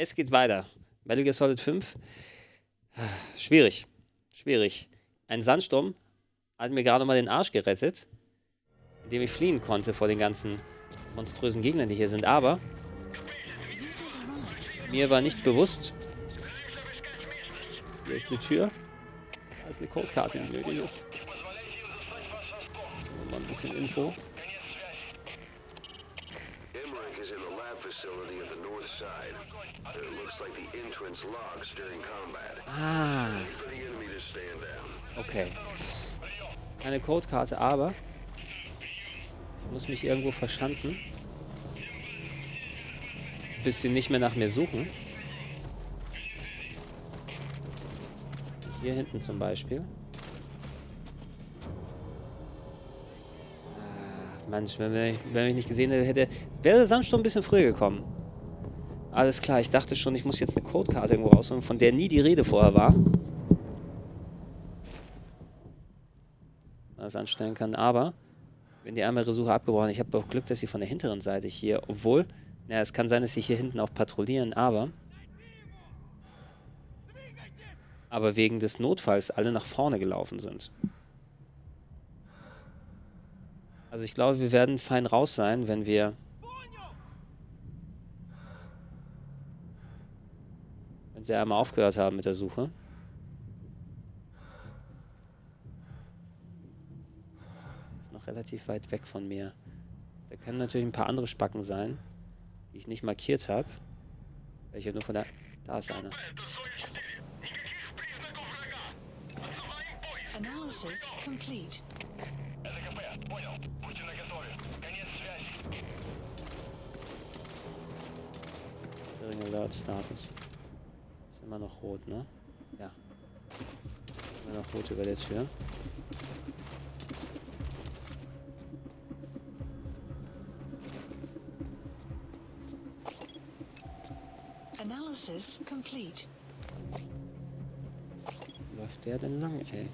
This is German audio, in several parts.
Es geht weiter. Metal Gear Solid 5. Schwierig. Schwierig. Ein Sandsturm hat mir gerade mal den Arsch gerettet, indem ich fliehen konnte vor den ganzen monströsen Gegnern, die hier sind. Aber mir war nicht bewusst, hier ist eine Tür, da ist eine Codekarte, die nötig ist. Mal ein bisschen Info. MRAC is in the lab facility at the north side. It looks like the entrance locks during combat. Ah, okay. Eine Codekarte, aber ich muss mich irgendwo verschanzen. Bis sie nicht mehr nach mir suchen. Hier hinten zum Beispiel. Mensch, wenn ich, wenn ich nicht gesehen hätte, wäre der Sandsturm ein bisschen früher gekommen. Alles klar, ich dachte schon, ich muss jetzt eine Codekarte irgendwo rausholen, von der nie die Rede vorher war. das anstellen kann, aber wenn die ihre Suche abgebrochen, ich habe auch Glück, dass sie von der hinteren Seite hier, obwohl, naja, es kann sein, dass sie hier hinten auch patrouillieren, aber aber wegen des Notfalls alle nach vorne gelaufen sind. Also ich glaube, wir werden fein raus sein, wenn wir wenn sie einmal aufgehört haben mit der Suche. ist noch relativ weit weg von mir. Da können natürlich ein paar andere Spacken sein, die ich nicht markiert habe. Welche nur von der... Da ist einer. Analysis complete. Steering Alert Status. Ist immer noch rot, ne? Ja. Immer noch rot über der Tür. Analysis complete. Läuft der denn lang, ey?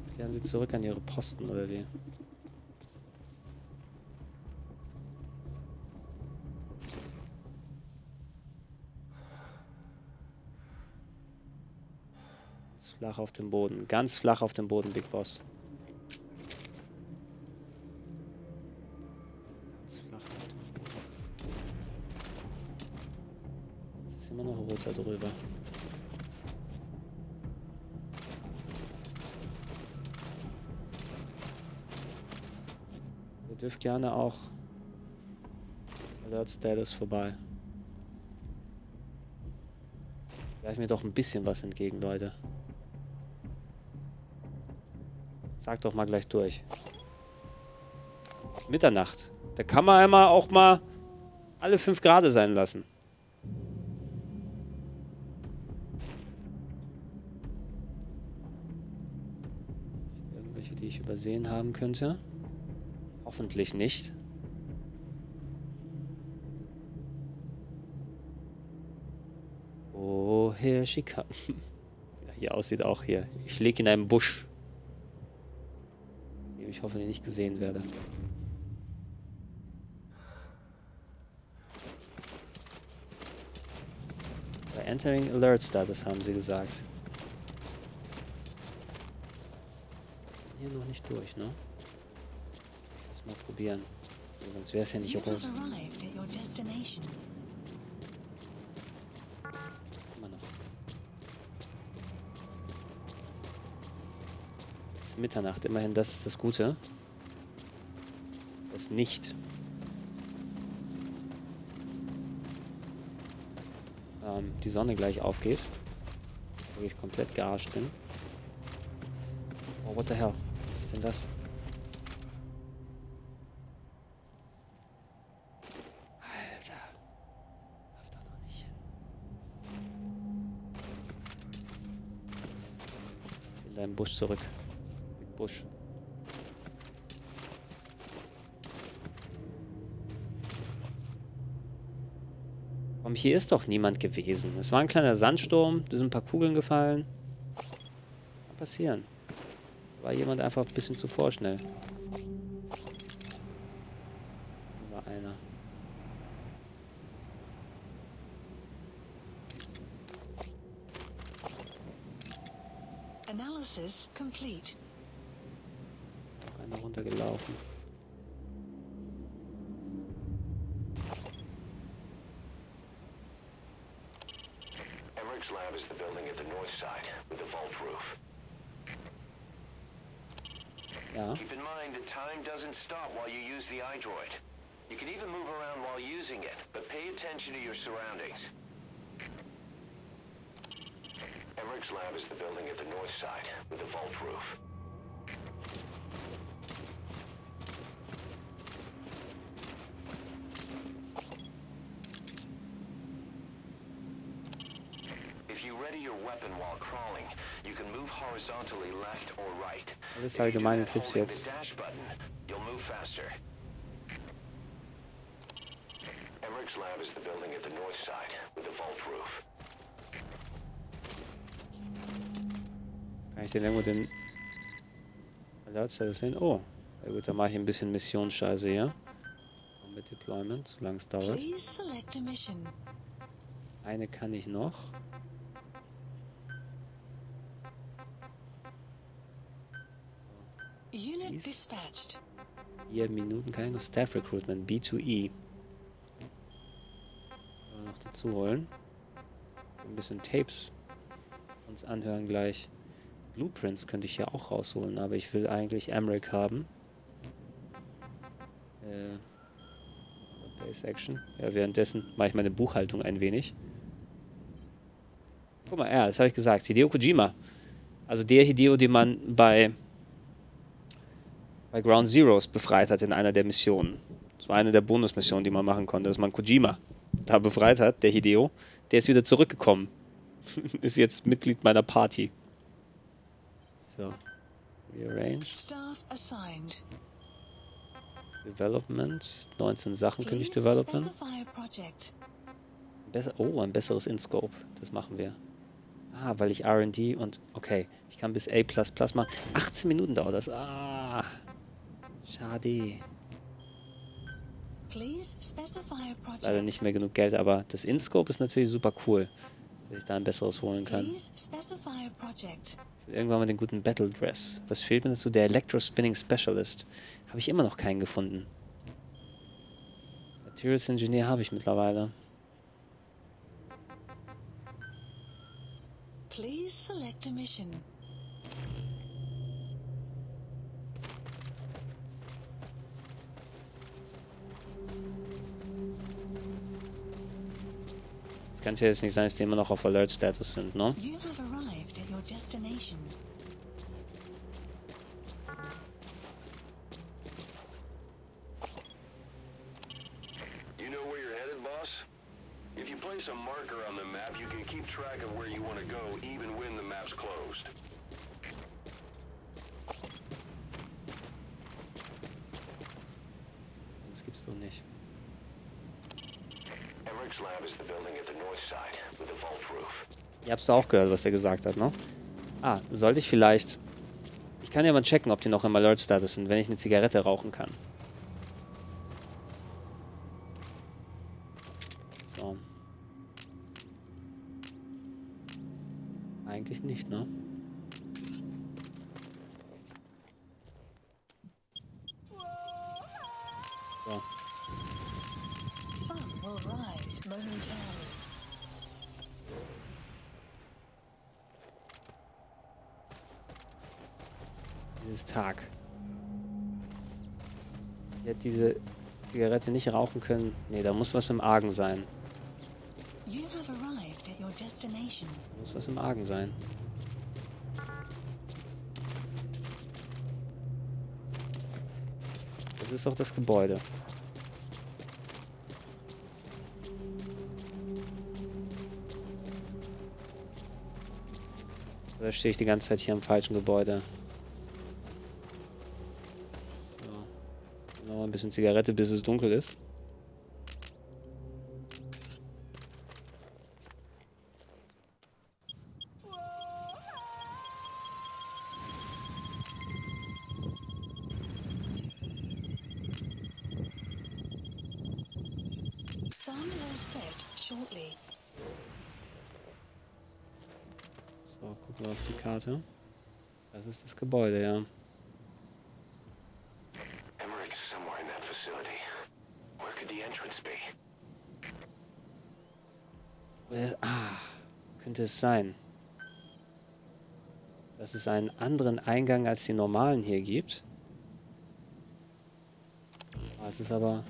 Jetzt kehren sie zurück an ihre Posten, oder wie? Flach auf dem Boden. Ganz flach auf dem Boden, Big Boss. Ganz flach auf dem Boden. Es ist immer noch rot da drüber. Ihr dürft gerne auch Alert Status vorbei. Werf mir doch ein bisschen was entgegen, Leute. Sag doch mal gleich durch. Mitternacht. Da kann man einmal auch mal alle 5 Grad sein lassen. Irgendwelche, die ich übersehen haben könnte. Hoffentlich nicht. Oh, hier Schika. Ja, hier aussieht auch hier. Ich lege in einem Busch. Ich hoffentlich nicht gesehen werde. Bei Entering Alert Status haben sie gesagt. Hier noch nicht durch, ne? Lass mal probieren. Sonst wäre es ja nicht rot. have arrived at your destination. Immer noch. Es ist Mitternacht, immerhin, das ist das Gute. Das nicht. Ähm, die Sonne gleich aufgeht. Wo ich komplett gearscht bin. Oh, what the hell? Was ist denn das? Alter. Darf da doch nicht hin. In deinen Busch zurück. Busch. Warum hier ist doch niemand gewesen? Es war ein kleiner Sandsturm, da sind ein paar Kugeln gefallen. Kann passieren. War jemand einfach ein bisschen zu vorschnell. Da war einer. Analysis complete. Emmerich's lab is the building at the north side with a vault roof. Ja. Keep in mind that time doesn't stop while you use the iDroid. You can even move around while using it, but pay attention to your surroundings. Emmerich's lab is the building at the north side with a vault roof. Alles you do allgemeine Tipps jetzt. Emmerich's lab is the building at the north side with a vault roof. Kann ich denn irgendwo den Alert Status sehen? Oh, ja gut, dann mache ich ein bisschen Missionsscheiße hier. Mit Deployment, solange es dauert. Eine kann ich noch. Vier Minuten kann ich noch Staff Recruitment, B2E. Aber noch dazu holen. Ein bisschen Tapes uns anhören gleich. Blueprints könnte ich ja auch rausholen, aber ich will eigentlich Amric haben. Äh, Base Action. Ja, währenddessen mache ich meine Buchhaltung ein wenig. Guck mal, ja, das habe ich gesagt. Hideo Kojima. Also der Hideo, den man bei bei Ground Zeroes befreit hat in einer der Missionen. Das war eine der Bonusmissionen, die man machen konnte, dass man Kojima da befreit hat, der Hideo. Der ist wieder zurückgekommen. ist jetzt Mitglied meiner Party. So. Rearrange. Staff assigned. Development. 19 Sachen könnte ich developen. Besser, oh, ein besseres InScope. Das machen wir. Ah, weil ich RD und. Okay, ich kann bis A machen. 18 Minuten dauert das. Ah. Schade. Leider nicht mehr genug Geld, aber das InScope ist natürlich super cool, dass ich da ein besseres holen kann. Irgendwann mal den guten Battle Dress. Was fehlt mir dazu? Der Electro Spinning Specialist. Habe ich immer noch keinen gefunden. Materials Engineer habe ich mittlerweile. Please select a mission. Kann es ja jetzt nicht sein, dass die immer noch auf Alert Status sind, ne? You have arrived at your destination. You know where you're headed, boss? If you place a marker on the map, you can keep track of where you want to go even when the map's closed. Das gibt's doch nicht. Emmerich's lab is the building at the north side with a vault Ihr habt's auch gehört, was der gesagt hat, ne? Ah, sollte ich vielleicht... Ich kann ja mal checken, ob die noch im Alert Status sind, wenn ich eine Zigarette rauchen kann. So. Eigentlich nicht, ne? So. Sun will rise momentarily. Dieses Tag. Ich hätte diese Zigarette nicht rauchen können. Nee, da muss was im Argen sein. Da muss was im Argen sein. Das ist doch das Gebäude. Da stehe ich die ganze Zeit hier am falschen Gebäude. Ein bisschen Zigarette, bis es dunkel ist. So, gucken wir auf die Karte. Das ist das Gebäude, ja. Emmerich is somewhere in that facility. Where could the entrance be? Äh, ah, könnte es sein. Dass es einen anderen Eingang als die normalen hier gibt. Es ist aber...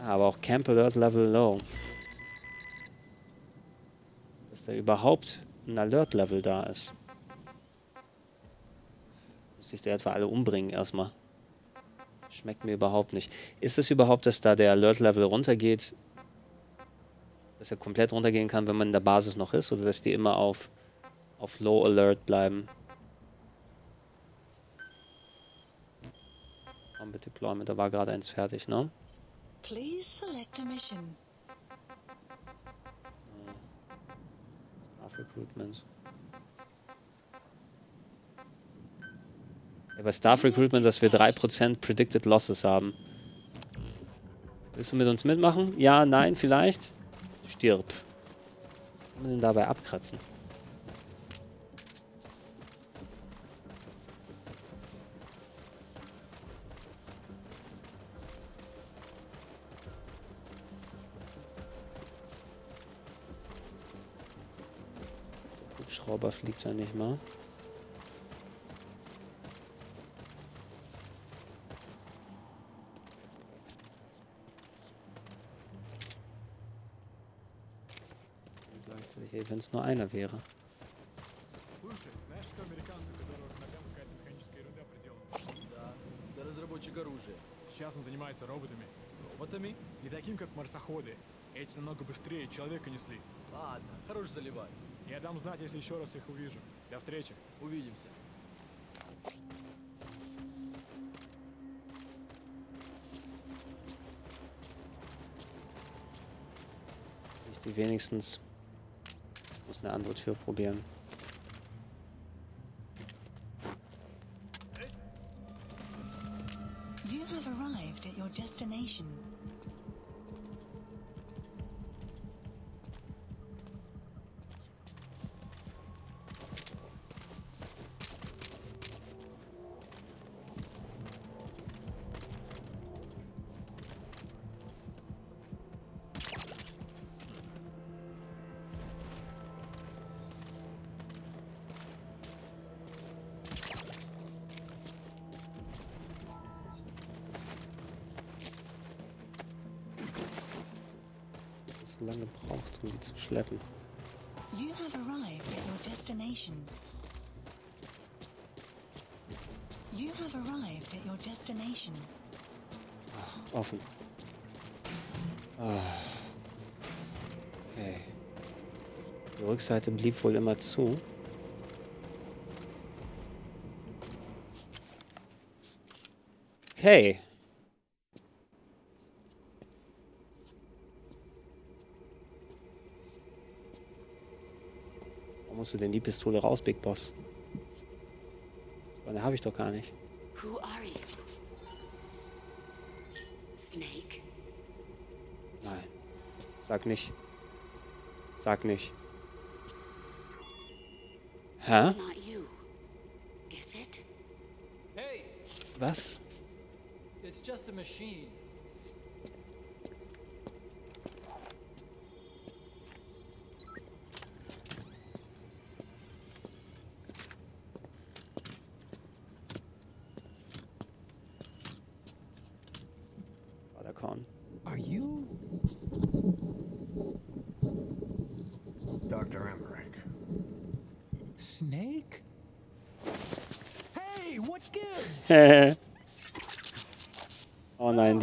Ah, aber auch Camp Alert Level Low. Dass da überhaupt ein Alert Level da ist. Muss ich da etwa alle umbringen erstmal. Schmeckt mir überhaupt nicht. Ist es überhaupt, dass da der Alert Level runtergeht, dass er komplett runtergehen kann, wenn man in der Basis noch ist, oder dass die immer auf, auf Low Alert bleiben. Komm bitte, Deployment, da war gerade eins fertig, ne? Please select a mission. Staff Recruitment. Ja, bei Staff Recruitment, dass wir 3% Predicted Losses haben. Willst du mit uns mitmachen? Ja, nein, vielleicht? Stirb. Kann man denn dabei abkratzen? Hubschrauber fliegt ja nicht mal. Gleichzeitig, wenn es nur einer wäre. Слушай, знаешь, что американцы, которых ногам какая-то механическая ерунда проделана? Да, это разработчик оружия. Сейчас он занимается роботами. Роботами? Не таким, как марсоходы. Эти намного быстрее человека несли. Ладно, хорош заливать. Я дам знать, если еще раз их увижу. До встречи. Увидимся. Ich die wenigstens. muss eine andere Tür probieren. So lange braucht, um sie zu schleppen. You have arrived at your destination. You have arrived at your destination. Offen. Ah. Okay. Die Rückseite blieb wohl immer zu. Okay. Musst du denn die Pistole raus, Big Boss? Eine habe ich doch gar nicht. Who are you? Snake? Nein. Sag nicht. Sag nicht. Hä? It's not you. Is it? Hey, Was? it's just a machine.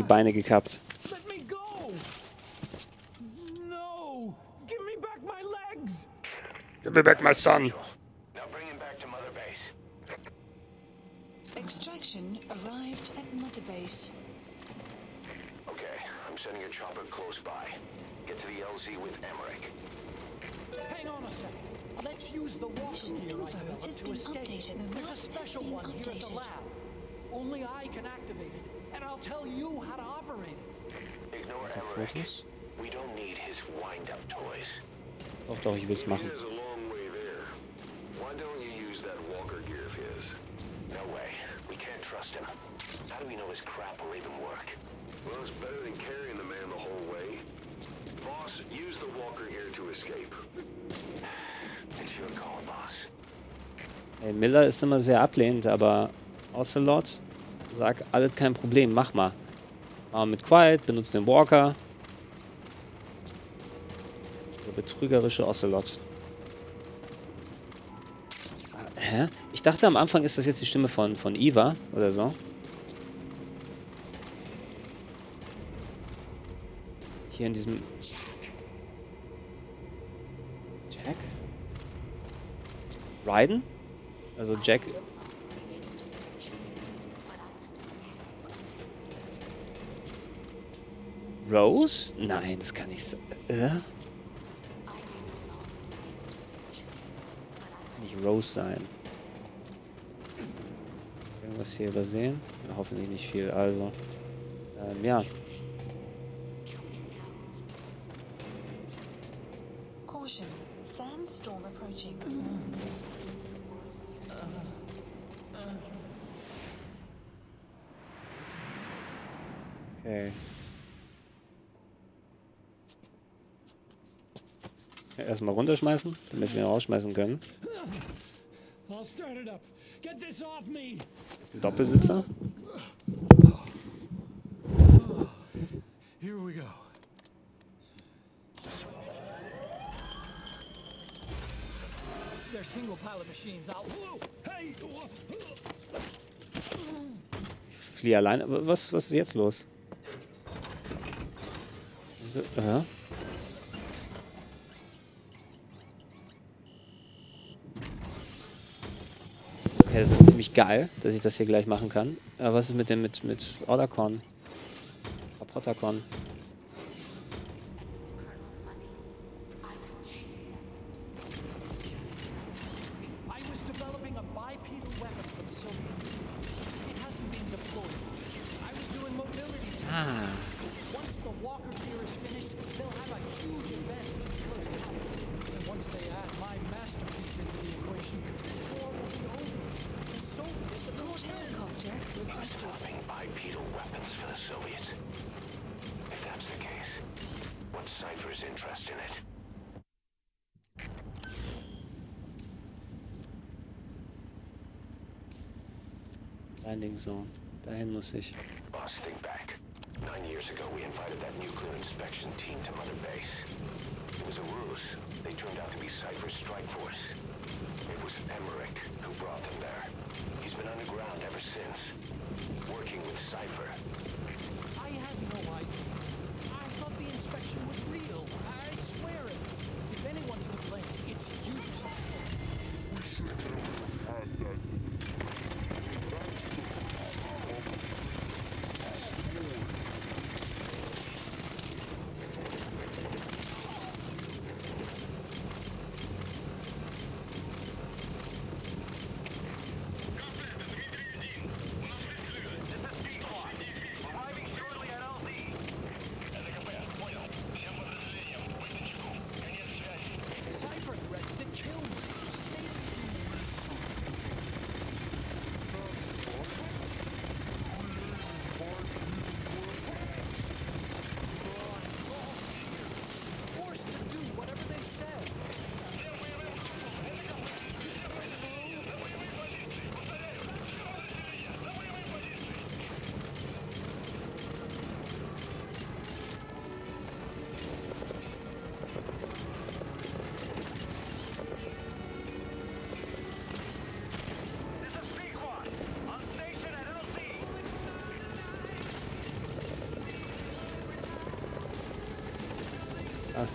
Die Beine gekappt. Let me go! No! Give me back my legs! Give me back my son. Now bring him back to Mother Base. Extraction arrived at Mother Base. Okay, I'm sending a chopper close by. Get to the LZ with Emmerich. Hang on a second. Let's use the walker gear I info developed to escape. updated. The There's a special been one here at the lab. Only I can activate it, and I'll tell you how to operate it. Ignore Der Emmerich. We don't need his wind-up toys. Doch, doch, ich will's machen. A long way there. Why don't you use that walker gear of his? trust him? How do we know his crap will even work? Well, it's better than carrying the man the whole way. Boss, use the walker here to escape. It's your call, boss. Ey, Miller ist immer sehr ablehnend, aber Ocelot sagt, alles kein Problem, mach mal. Mach mal mit Quiet, benutzt den Walker. Der betrügerische Ocelot. Ah, Hä? Ich dachte am Anfang ist das jetzt die Stimme von, von Eva oder so. Hier in diesem... Jack? Ryden? Also Jack Rose? Nein, das kann nicht sein. Äh? Nicht Rose sein. Irgendwas hier übersehen? Ja, hoffentlich nicht viel. Also, ähm, ja. Caution. Sandstorm approaching. Okay. Ja, erstmal runterschmeißen, damit wir ihn rausschmeißen können. Das ist ein Doppelsitzer. Here we go. They're single pilot machines. I'll. Hey! Ich fliehe alleine. Aber Was, was ist jetzt los? So, äh? Okay, das ist ziemlich geil, dass ich das hier gleich machen kann. Aber was ist mit dem mit, mit Ordercon? Rapottercon? Interest in it? Landing Zone. Dahin muss ich. Boss, think back. Nine years ago, we invited that nuclear inspection team to Mother Base. It was a ruse. They turned out to be Cypher's strike force. It was Emmerich who brought them there. He's been underground ever since, working with Cypher.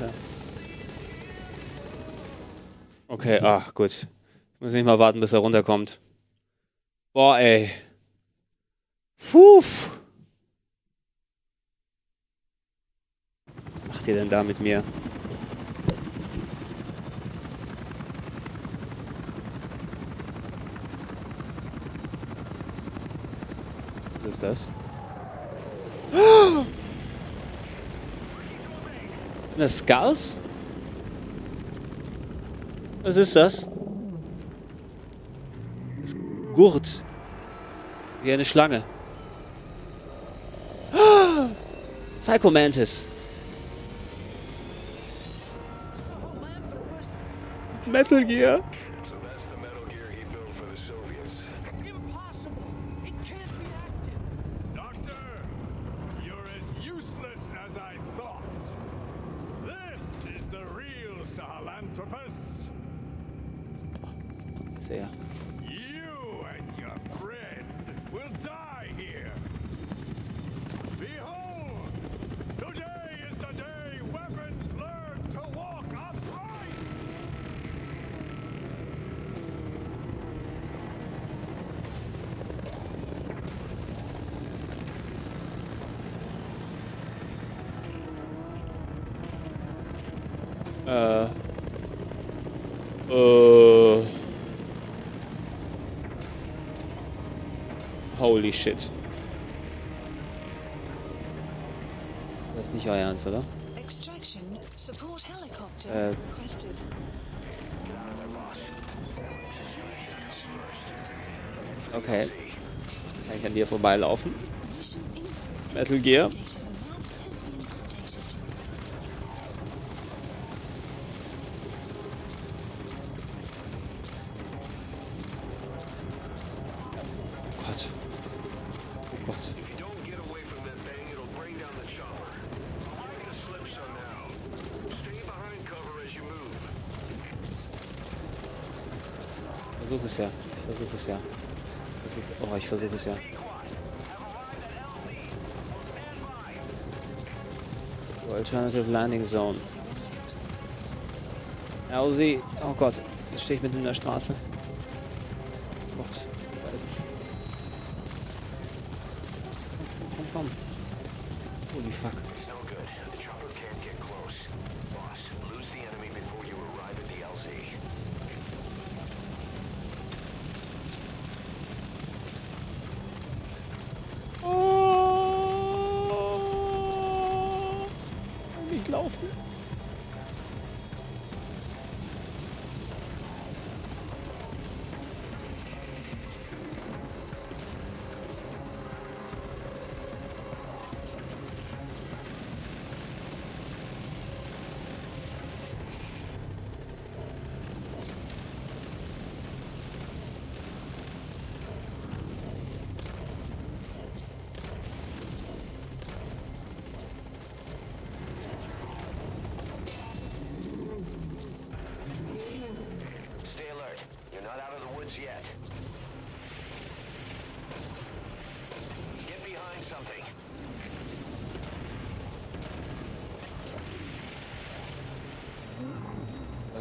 Ja. Okay, ah, gut. Ich muss nicht mal warten, bis er runterkommt. Boah, ey. Puh. Was macht ihr denn da mit mir? Was ist das? Das Skulls? Was ist das? Ist Gurt. Wie eine Schlange. Psycho Mantis. Metal Gear. Äh. Äh. Holy shit. Das ist nicht euer Ernst, oder? Extraction support helicopter Äh. Okay. Kann ich an dir vorbeilaufen? Metal Gear. Versuch es ja. Ich versuch es ja. Versuch, oh, ich versuche es ja. Alternative Landing Zone. LZ. Oh Gott. Jetzt stehe ich mitten in der Straße. Laufen.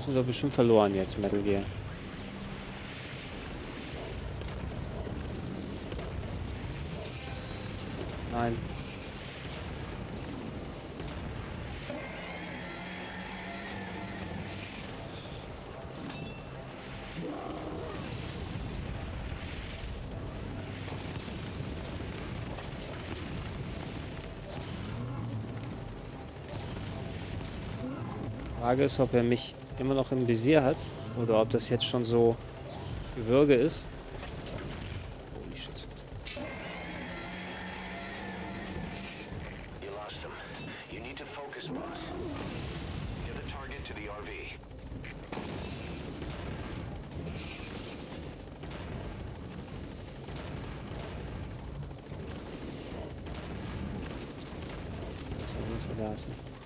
Sind wir bestimmt verloren jetzt, Metal Gear. Nein. Frage ist, ob er mich immer noch im Visier hat oder ob das jetzt schon so Gewürge ist. Holy shit. You lost him. You need to focus, boss. Get the target to the RV. So, muss da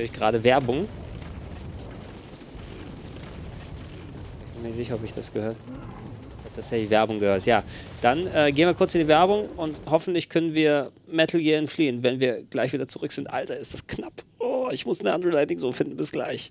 Höre ich gerade Werbung? Ich bin mir nicht sicher, ob ich das gehört. Ich habe tatsächlich Werbung gehört. Ja, dann äh, gehen wir kurz in die Werbung und hoffentlich können wir Metal Gear entfliehen, wenn wir gleich wieder zurück sind. Alter, ist das knapp. Oh, ich muss eine andere Leitung so finden. Bis gleich.